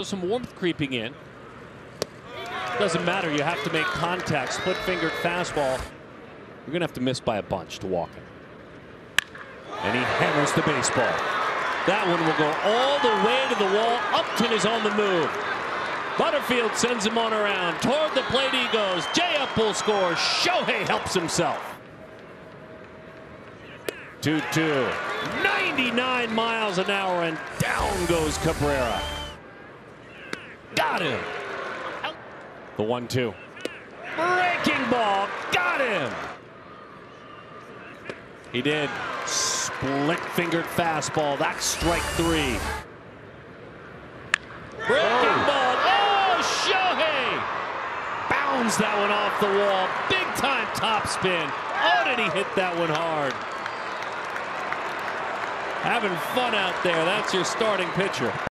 Some warmth creeping in. Doesn't matter. You have to make contact. Split fingered fastball. You're going to have to miss by a bunch to walk it. And he hammers the baseball. That one will go all the way to the wall. Upton is on the move. Butterfield sends him on around. Toward the plate he goes. Jay Uppool scores. Shohei helps himself. 2-2. 99 miles an hour and down goes Cabrera. Got him. The 1-2. Breaking ball. Got him. He did. Split-fingered fastball. That's strike three. Breaking ball. Oh, Shohei! Bounds that one off the wall. Big time top spin. Oh, did he hit that one hard. Having fun out there. That's your starting pitcher.